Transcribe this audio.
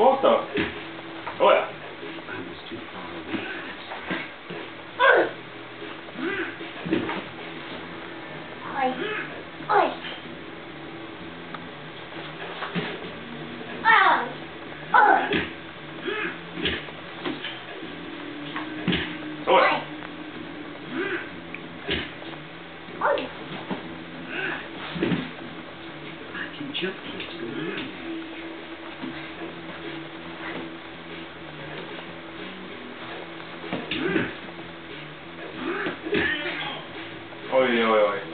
most of. Oh yeah. Oh yeah. I can ouais, ouais, ouais.